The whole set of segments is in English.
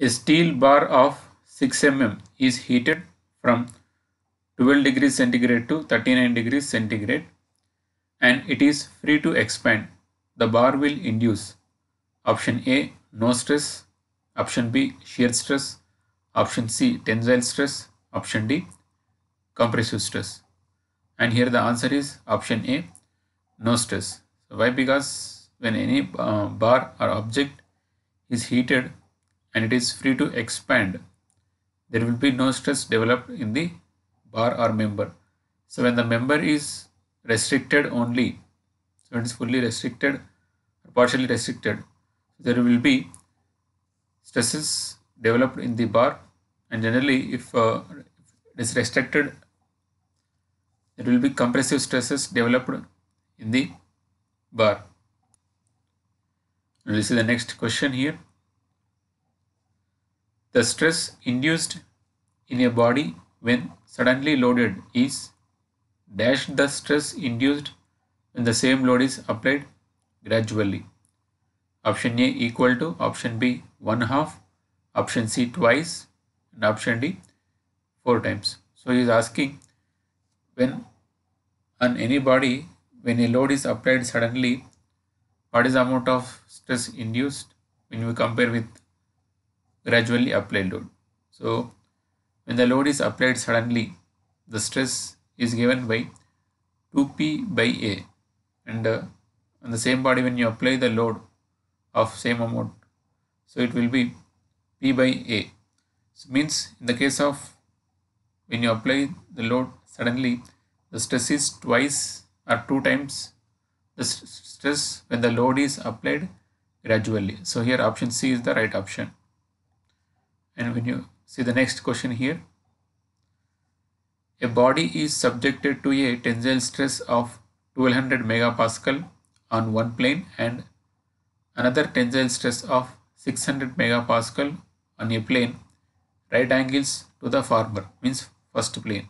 A steel bar of 6 mm is heated from 12 degrees centigrade to 39 degrees centigrade and it is free to expand. The bar will induce option A no stress, option B shear stress, option C tensile stress, option D compressive stress. And here the answer is option A no stress. Why? Because when any uh, bar or object is heated and it is free to expand, there will be no stress developed in the bar or member. So when the member is restricted only, so it is fully restricted or partially restricted, there will be stresses developed in the bar and generally if, uh, if it is restricted, there will be compressive stresses developed in the bar. We'll see the next question here. The stress induced in a body when suddenly loaded is dash the stress induced when the same load is applied gradually. Option A equal to option B one half, option C twice, and option D four times. So he is asking when on any body when a load is applied suddenly what is the amount of stress induced when we compare with gradually applied load. So when the load is applied suddenly, the stress is given by 2p by a and uh, on the same body when you apply the load of same amount, so it will be p by a. So means in the case of when you apply the load suddenly, the stress is twice or two times the stress when the load is applied gradually. So here option C is the right option. And when you see the next question here, a body is subjected to a tensile stress of 1200 megapascal on one plane and another tensile stress of 600 megapascal on a plane right angles to the former means first plane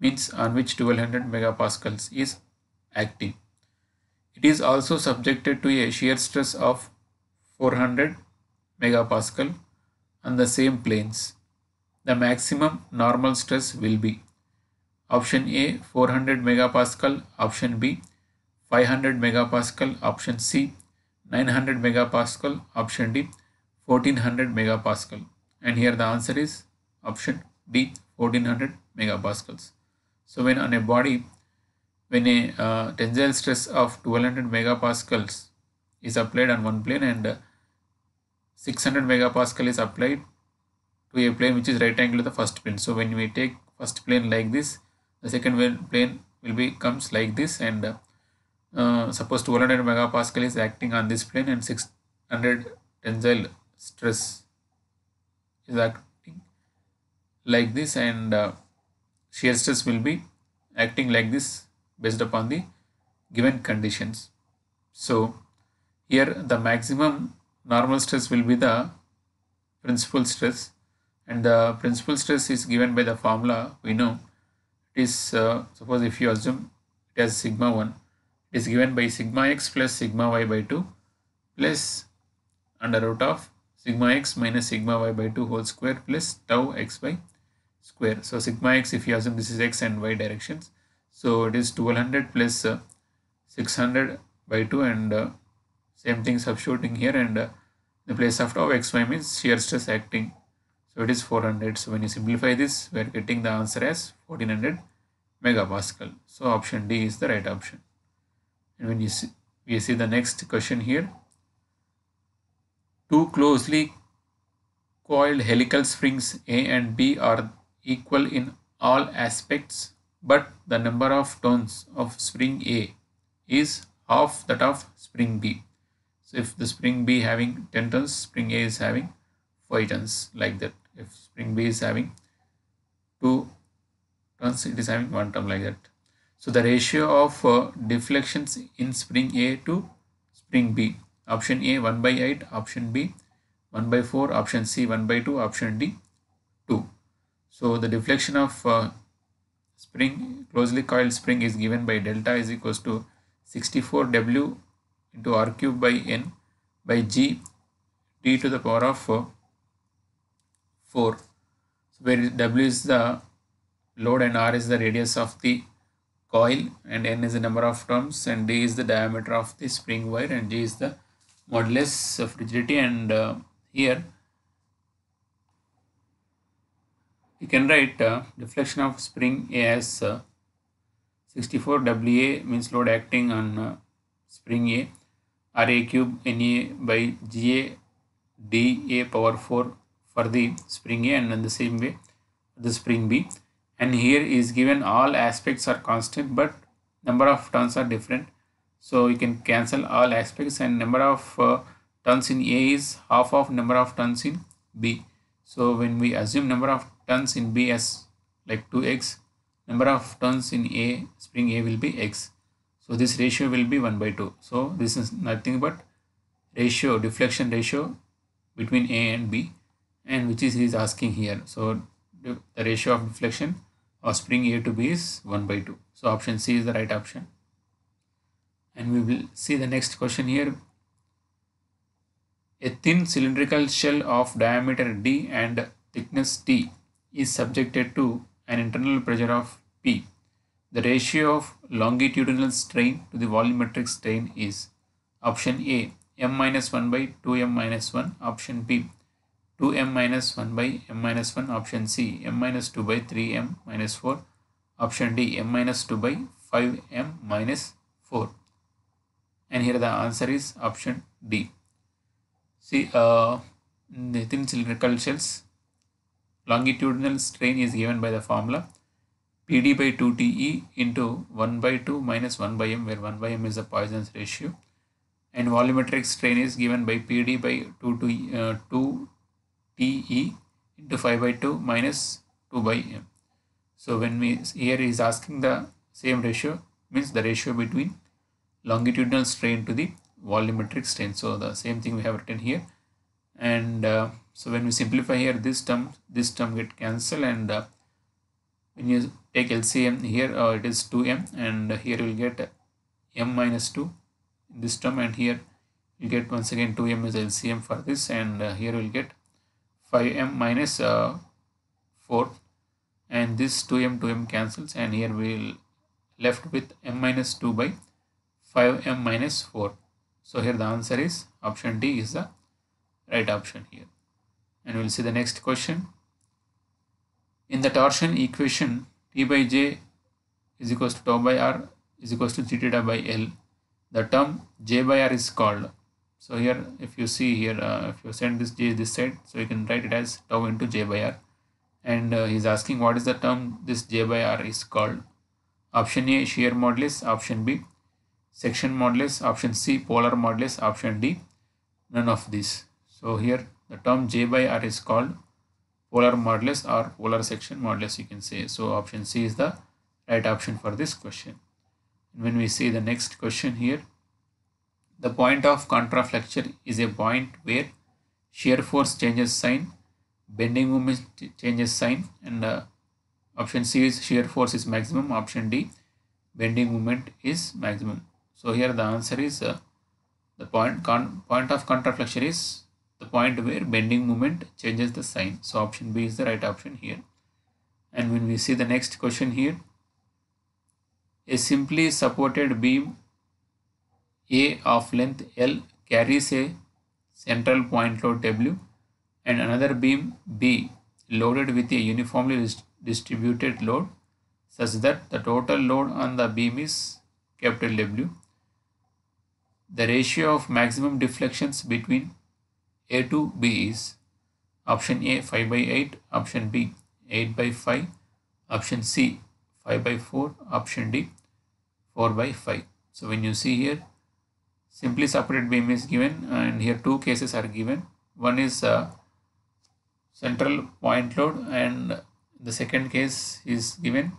means on which 1200 megapascals is acting. It is also subjected to a shear stress of 400 megapascal on the same planes. The maximum normal stress will be option A 400 megapascal, option B 500 megapascal, option C 900 megapascal, option D 1400 megapascal. And here the answer is option D 1400 megapascals. So when on a body, when a uh, tensile stress of 1200 megapascals is applied on one plane and uh, 600 megapascal is applied to a plane which is right angle to the first plane. So when we take first plane like this, the second plane will be comes like this and uh, uh, suppose 200 megapascal is acting on this plane and 600 tensile stress is acting like this and uh, shear stress will be acting like this based upon the given conditions. So here the maximum normal stress will be the principal stress. And the principal stress is given by the formula we know. It is uh, suppose if you assume it as sigma 1 it is given by sigma x plus sigma y by 2 plus under root of sigma x minus sigma y by 2 whole square plus tau xy square. So sigma x if you assume this is x and y directions. So it is 1200 plus uh, 600 by 2 and uh, same thing substituting here and uh, the place of tau xy means shear stress acting. So it is 400 so when you simplify this we are getting the answer as 1400 megapascal. So option d is the right option. And when you see, we see the next question here. Two closely coiled helical springs a and b are equal in all aspects but the number of turns of spring a is half that of spring b so if the spring B having 10 turns, spring A is having 5 turns like that. If spring B is having 2 turns, it is having 1 turn like that. So the ratio of uh, deflections in spring A to spring B. Option A 1 by 8, option B 1 by 4, option C 1 by 2, option D 2. So the deflection of uh, spring closely coiled spring is given by delta is equals to 64 W into r cube by n by g t to the power of uh, 4 so where w is the load and r is the radius of the coil and n is the number of turns and d is the diameter of the spring wire and g is the modulus of rigidity and uh, here you can write uh, deflection of spring A as uh, 64 WA means load acting on uh, spring A RA cube NA by GA DA power 4 for the spring A and the same way the spring B. And here is given all aspects are constant but number of turns are different. So you can cancel all aspects and number of uh, turns in A is half of number of turns in B. So when we assume number of turns in B as like 2x number of turns in A spring A will be x so this ratio will be 1 by 2 so this is nothing but ratio deflection ratio between A and B and which is he is asking here so the ratio of deflection of spring A to B is 1 by 2. So option C is the right option. And we will see the next question here. A thin cylindrical shell of diameter d and thickness t is subjected to an internal pressure of P. The ratio of longitudinal strain to the volumetric strain is option A m minus 1 by 2m minus 1 option B 2m minus 1 by m minus 1 option C m minus 2 by 3m minus 4 option D m minus 2 by 5m minus 4 and here the answer is option D. See uh, the thin cylindrical shells longitudinal strain is given by the formula PD by 2TE into 1 by 2 minus 1 by m where 1 by m is the Poisson's ratio and volumetric strain is given by PD by 2 to uh, 2 TE into 5 by 2 minus 2 by m. So when we here is asking the same ratio means the ratio between longitudinal strain to the volumetric strain. So the same thing we have written here and uh, so when we simplify here this term this term get cancelled and uh, when you take LCM here uh, it is 2m and here you will get m minus 2 in this term and here you get once again 2m is LCM for this and uh, here you will get 5m minus, uh, 4 and this 2m 2m cancels and here we will left with m minus 2 by 5m minus 4 so here the answer is option d is the right option here. And we'll see the next question. In the torsion equation t by j is equals to tau by r is equals to g theta by l. The term j by r is called. So here if you see here uh, if you send this j this side so you can write it as tau into j by r. And uh, he's asking what is the term this j by r is called. Option a shear modulus. Option b section modulus. Option c polar modulus. Option d none of these. So here the term j by r is called polar modulus or polar section modulus you can say so option c is the right option for this question when we see the next question here the point of contraflexure is a point where shear force changes sign, bending moment changes sign, and uh, option C is shear force is maximum, option D bending moment is maximum. So here the answer is uh, the point point of contraflexure is the point where bending moment changes the sign. So option B is the right option here. And when we see the next question here, a simply supported beam a of length L carries a central point load W and another beam B loaded with a uniformly distributed load such that the total load on the beam is capital W. The ratio of maximum deflections between A to B is option A 5 by 8, option B 8 by 5, option C 5 by 4, option D 4 by 5. So when you see here simply supported beam is given and here two cases are given. One is uh, central point load and the second case is given.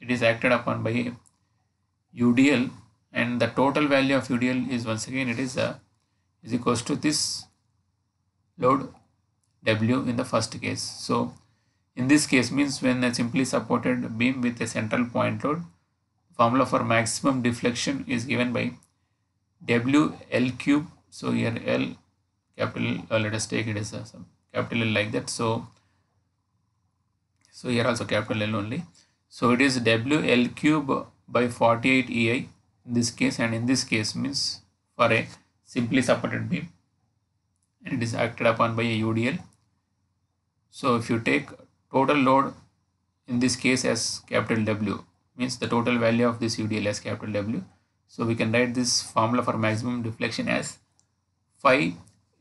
It is acted upon by UDL and the total value of UDL is once again it is uh, is equals to this load W in the first case. So in this case means when a simply supported beam with a central point load formula for maximum deflection is given by W L cube. So here L capital let us take it as a capital L like that. So so here also capital L only so it is WL cube by 48 EI in this case and in this case means for a simply supported beam and it is acted upon by a UDL so if you take total load in this case as capital W means the total value of this UDL as capital W so we can write this formula for maximum deflection as 5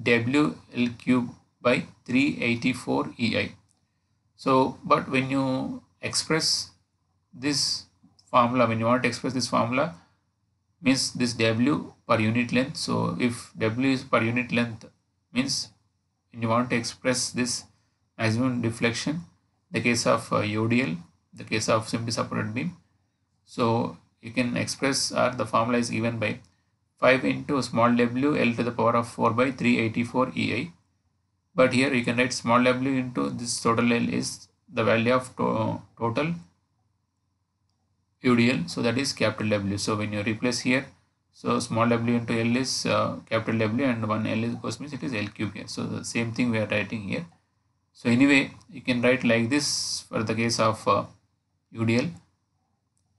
WL cube by 384 EI. So, but when you express this formula, when you want to express this formula, means this W per unit length. So, if W is per unit length, means when you want to express this maximum deflection, the case of uh, UDL, the case of simply supported beam. So, you can express or the formula is given by 5 into small w L to the power of 4 by 384 EI. But here you can write small w into this total L is the value of to total UDL. So that is capital W. So when you replace here, so small w into L is uh, capital W and 1 L is course means it is L cube here. So the same thing we are writing here. So anyway, you can write like this for the case of uh, UDL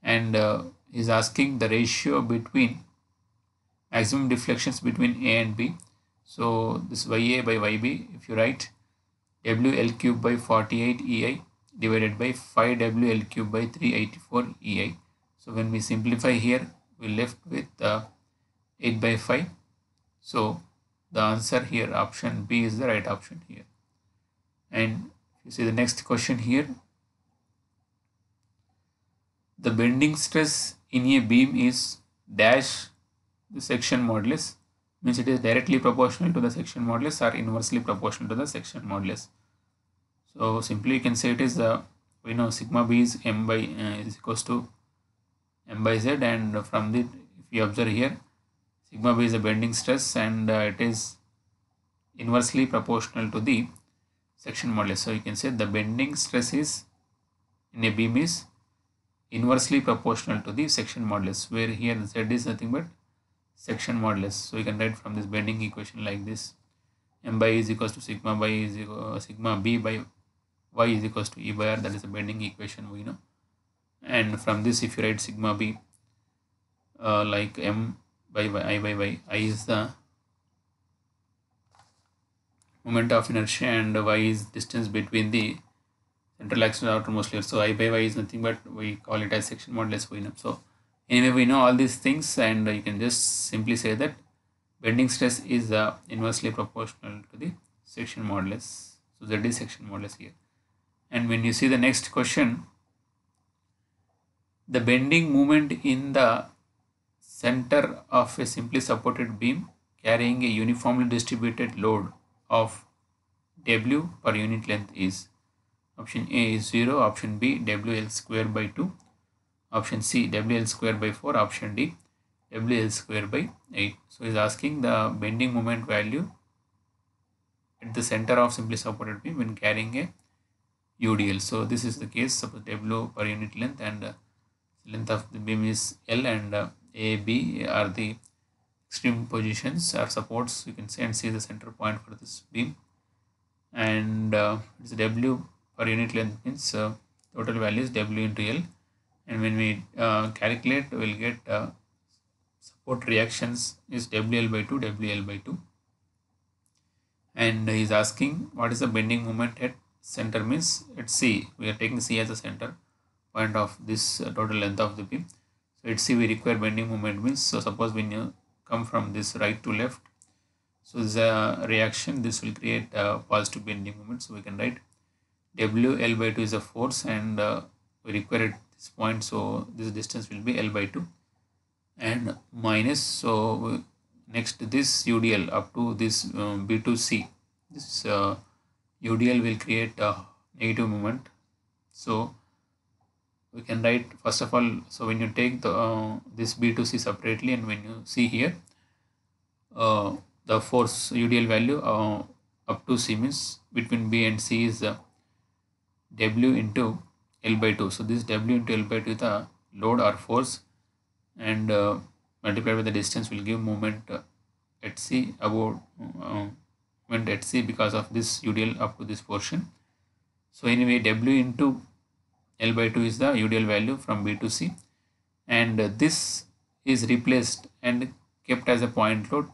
and uh, is asking the ratio between maximum deflections between A and B. So this YA by YB, if you write WL cube by 48 EI divided by 5 WL cube by 384 EI. So when we simplify here, we left with uh, 8 by 5. So the answer here, option B is the right option here. And you see the next question here, the bending stress in a beam is dash the section modulus means it is directly proportional to the section modulus or inversely proportional to the section modulus. So simply you can say it is the we know sigma b is m by uh, is equals to m by z and from the if you observe here sigma b is a bending stress and uh, it is inversely proportional to the section modulus. So you can say the bending stress is in a beam is inversely proportional to the section modulus where here z is nothing but section modulus. So you can write from this bending equation like this m by is equals to sigma by is equal, sigma b by y is equals to e by r that is a bending equation we know and from this if you write sigma b uh, like m by by i by y i is the moment of inertia and y is distance between the central axis and outermost layer. So i by y is nothing but we call it as section modulus we know so anyway we know all these things and you can just simply say that bending stress is uh, inversely proportional to the section modulus. So z is section modulus here. And when you see the next question the bending moment in the center of a simply supported beam carrying a uniformly distributed load of w per unit length is option a is 0 option b wl square by 2 option C WL square by 4 option D WL square by 8 so is asking the bending moment value at the center of simply supported beam when carrying a UDL so this is the case suppose W per unit length and length of the beam is L and uh, A B are the extreme positions or supports you can see and see the center point for this beam. And uh, it's W per unit length means uh, total value is W into L. And when we uh, calculate we'll get uh, support reactions is WL by 2 WL by 2 and he's asking what is the bending moment at center means at C? We are taking C as a center point of this uh, total length of the beam. So let's C we require bending moment means so suppose when you come from this right to left so a reaction this will create a positive bending moment. So we can write WL by 2 is a force and uh, we require it this point so this distance will be L by 2 and minus so next this UDL up to this um, B2C this uh, UDL will create a negative moment. So we can write first of all so when you take the uh, this B2C separately and when you see here uh, the force UDL value uh, up to C means between B and C is uh, W into L by 2. So this W into L by 2 is the load or force and uh, multiplied by the distance will give moment uh, at C about uh, moment at C because of this UDL up to this portion. So anyway, W into L by 2 is the UDL value from B to C and this is replaced and kept as a point load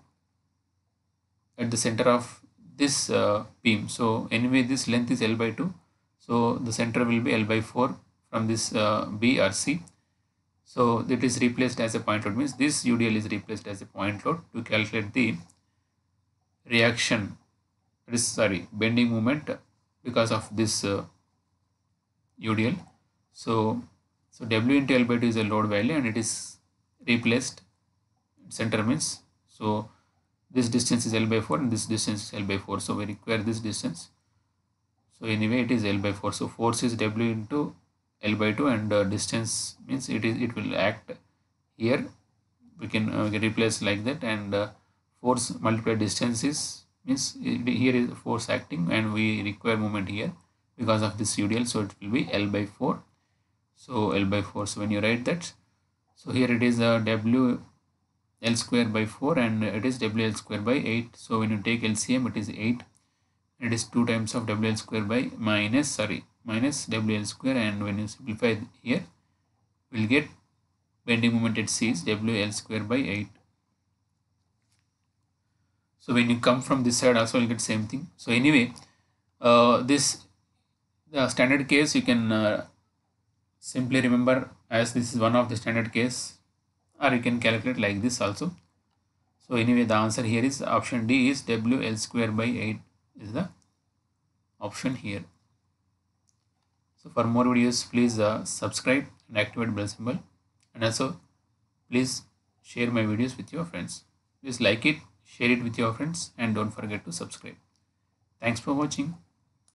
at the center of this uh, beam. So anyway, this length is L by 2. So the center will be L by 4 from this uh, B or C. So it is replaced as a point load means this UDL is replaced as a point load to calculate the reaction sorry bending moment because of this uh, UDL. So so W into L by 2 is a load value and it is replaced. Center means so this distance is L by 4 and this distance is L by 4 so we require this distance. So anyway it is L by 4 so force is W into L by 2 and uh, distance means it is it will act here. We can, uh, we can replace like that and uh, force multiplied distance is means here is force acting and we require moment here because of this UDL so it will be L by 4 so L by 4 so when you write that so here it is a W L square by 4 and it is WL square by 8 so when you take LCM it is 8 it is 2 times of WL square by minus sorry minus WL square. And when you simplify here we'll get bending moment at C is WL square by 8 so when you come from this side also you'll get same thing. So anyway uh, this the standard case you can uh, simply remember as this is one of the standard case or you can calculate like this also. So anyway the answer here is option D is WL square by 8 is the option here. So for more videos please uh, subscribe and activate bell symbol. And also please share my videos with your friends. Please like it share it with your friends and don't forget to subscribe. Thanks for watching